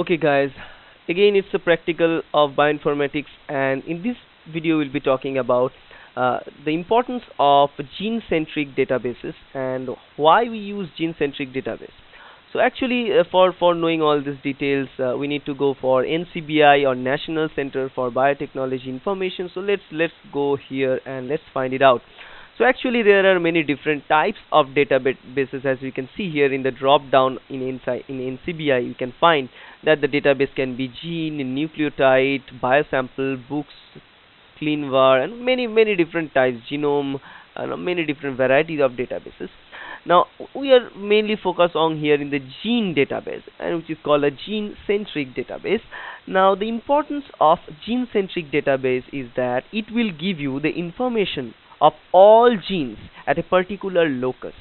Okay guys, again it's a practical of bioinformatics and in this video we'll be talking about uh, the importance of gene-centric databases and why we use gene-centric database. So actually uh, for, for knowing all these details uh, we need to go for NCBI or National Center for Biotechnology Information. So let's let's go here and let's find it out. So actually there are many different types of databases as you can see here in the drop down in inside in NCBI you can find that the database can be gene, nucleotide, biosample, books, ClinVar and many many different types genome and many different varieties of databases. Now we are mainly focused on here in the gene database and which is called a gene centric database. Now the importance of gene centric database is that it will give you the information of all genes at a particular locus.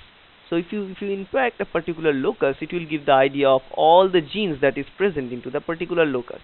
So if you if you impact a particular locus, it will give the idea of all the genes that is present into the particular locus.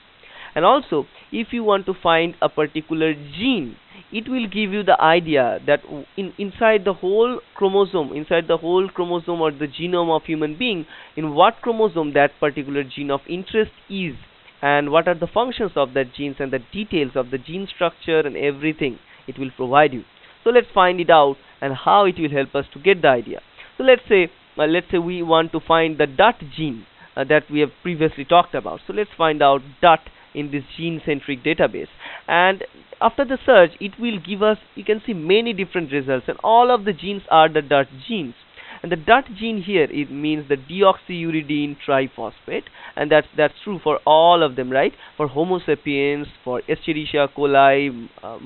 And also, if you want to find a particular gene, it will give you the idea that in inside the whole chromosome, inside the whole chromosome or the genome of human being, in what chromosome that particular gene of interest is, and what are the functions of that genes and the details of the gene structure and everything it will provide you. So let's find it out and how it will help us to get the idea. So let's say uh, let's say we want to find the DUT gene uh, that we have previously talked about. So let's find out DUT in this gene centric database and after the search it will give us you can see many different results and all of the genes are the DUT genes and the DUT gene here it means the deoxyuridine triphosphate and that's that's true for all of them right for homo sapiens for escherichia coli uh,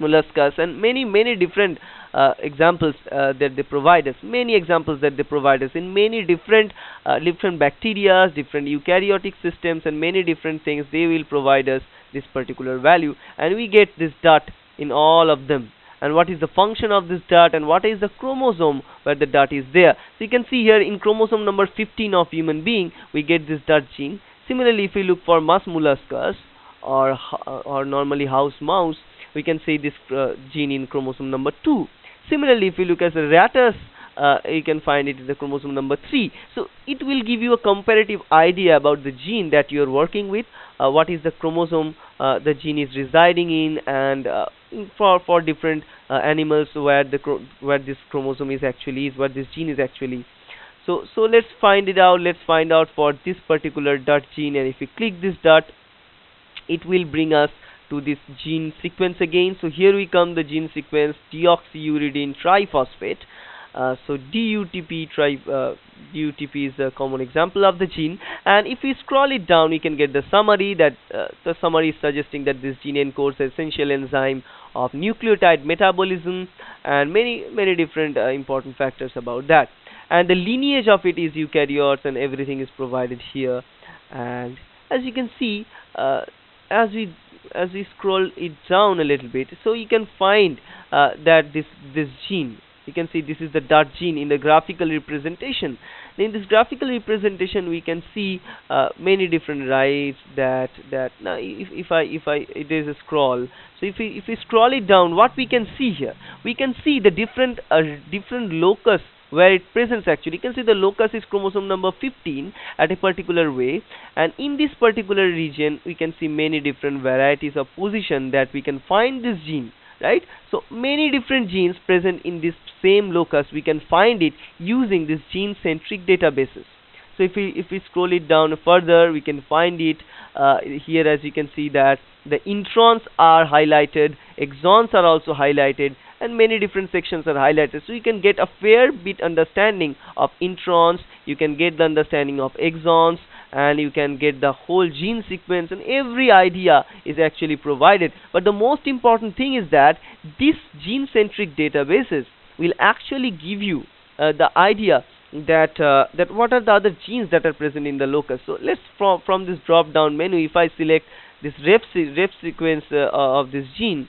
musculus and many many different uh, examples uh, that they provide us. Many examples that they provide us in many different uh, different bacteria different eukaryotic systems and many different things they will provide us this particular value. And we get this DUT in all of them. And what is the function of this DUT and what is the chromosome where the DUT is there? So you can see here in chromosome number 15 of human being we get this DUT gene. Similarly if we look for mus musculus or or normally house mouse we can see this uh, gene in chromosome number 2 similarly if you look at the rattus uh, you can find it in the chromosome number 3 so it will give you a comparative idea about the gene that you are working with uh, what is the chromosome uh, the gene is residing in and uh, for for different uh, animals where the where this chromosome is actually is where this gene is actually. So so let's find it out let's find out for this particular DUT gene and if we click this DUT it will bring us to this gene sequence again. So here we come the gene sequence deoxyuridine triphosphate. Uh, so DUTP tri uh, DUTP is a common example of the gene. And if we scroll it down we can get the summary that uh, the summary is suggesting that this gene encodes essential enzyme of nucleotide metabolism and many many different uh, important factors about that. And the lineage of it is eukaryotes and everything is provided here. And as you can see uh, as we as we scroll it down a little bit so you can find uh, that this this gene you can see this is the DUT gene in the graphical representation. In this graphical representation we can see uh, many different rights that that now if, if I if I it is a scroll. So if we if we scroll it down what we can see here? We can see the different uh, different locus where it presents actually. You can see the locus is chromosome number 15 at a particular way. And in this particular region we can see many different varieties of position that we can find this gene right? So many different genes present in this same locus. We can find it using this gene centric databases. So if we if we scroll it down further we can find it uh, here as you can see that the introns are highlighted exons are also highlighted and many different sections are highlighted. So you can get a fair bit understanding of introns you can get the understanding of exons and you can get the whole gene sequence and every idea is actually provided. But the most important thing is that these gene centric databases will actually give you uh, the idea that uh, that what are the other genes that are present in the locus. So let's from from this drop down menu if i select this ref sequence uh, of this gene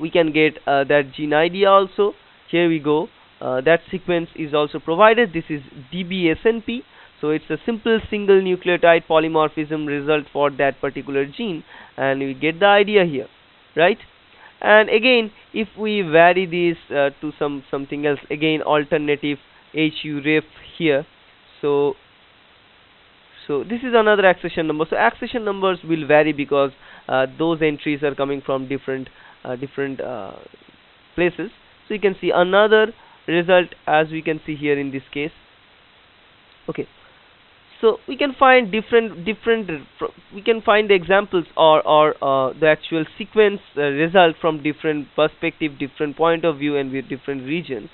we can get uh, that gene ID also. Here we go. Uh, that sequence is also provided. This is DBSNP so it's a simple single nucleotide polymorphism result for that particular gene. And we get the idea here right? And again if we vary this uh, to some something else again alternative HUREF here. So so this is another accession number. So accession numbers will vary because uh, those entries are coming from different different uh, places. So you can see another result as we can see here in this case. Okay. So we can find different different we can find the examples or or uh, the actual sequence uh, result from different perspective different point of view and with different regions.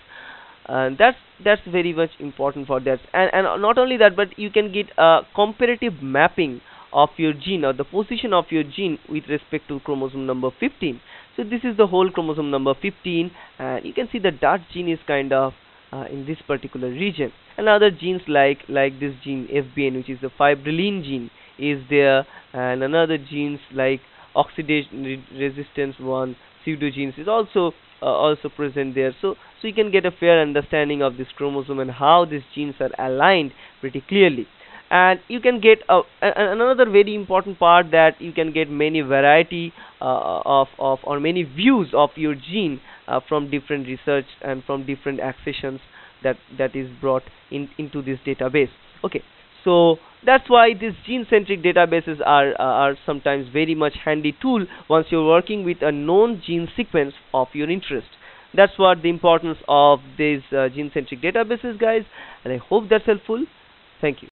And that's that's very much important for that. And and not only that but you can get a comparative mapping of your gene or the position of your gene with respect to chromosome number 15 so this is the whole chromosome number 15 and you can see the DUT gene is kind of uh, in this particular region. And other genes like like this gene FBN which is the fibrillin gene is there. And another genes like oxidation re resistance one pseudogenes is also uh, also present there. So so you can get a fair understanding of this chromosome and how these genes are aligned pretty clearly and you can get a, another very important part that you can get many variety uh, of, of or many views of your gene uh, from different research and from different accessions that that is brought in into this database. Okay so that's why these gene centric databases are uh, are sometimes very much handy tool once you're working with a known gene sequence of your interest. That's what the importance of these uh, gene centric databases guys and i hope that's helpful. Thank you